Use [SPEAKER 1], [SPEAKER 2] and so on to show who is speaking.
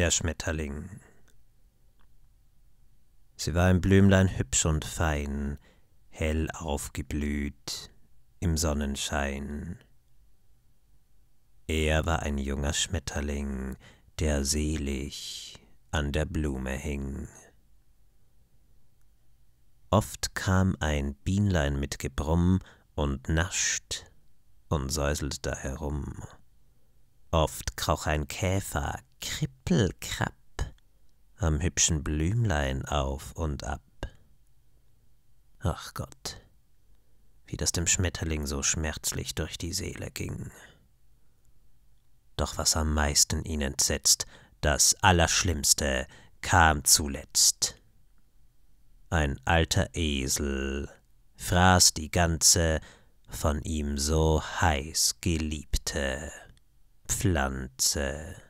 [SPEAKER 1] Der Schmetterling. Sie war ein Blümlein hübsch und fein, hell aufgeblüht im Sonnenschein. Er war ein junger Schmetterling, der selig an der Blume hing. Oft kam ein Bienlein mit Gebrumm und nascht und säuselt da herum. Oft krauch ein Käfer krippelkrapp am hübschen Blümlein auf und ab. Ach Gott, wie das dem Schmetterling so schmerzlich durch die Seele ging. Doch was am meisten ihn entsetzt, das Allerschlimmste kam zuletzt. Ein alter Esel fraß die ganze von ihm so heiß geliebte Pflanze.